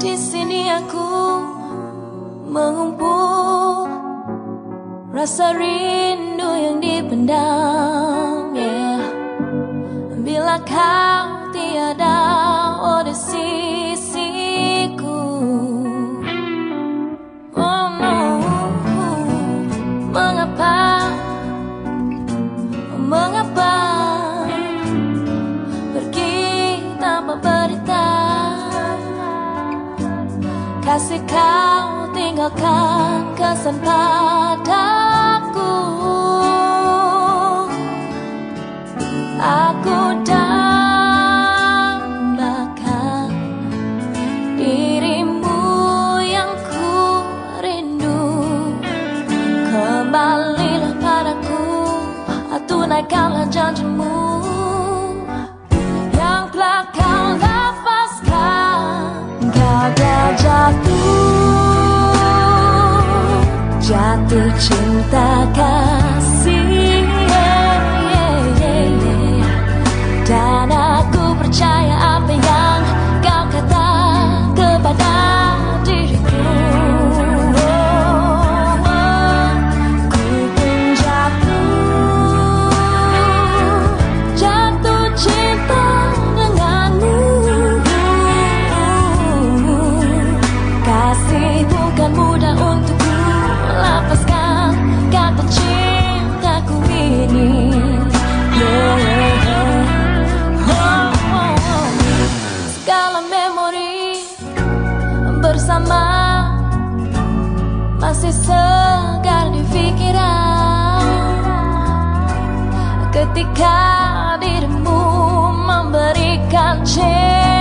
Di sini aku mengumpul rasa rindu yang dipendam. Yeah. Bila kau kasih kau tinggalkan kesan padaku. Aku dambakan dirimu yang ku rindu. Kembalilah padaku, tunaikanlah janjimu. to segar di pikiran. Ketika dirimu memberikan cinta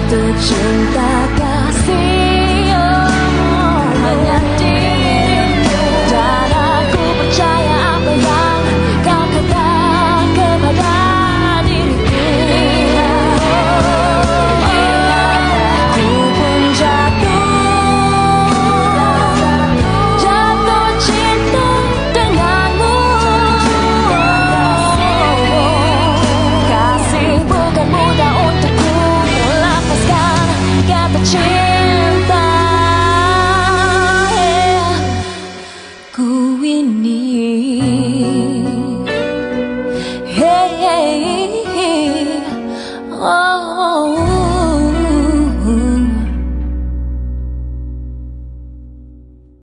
jatuh cinta kasih cinta ku ini hey, hey, oh.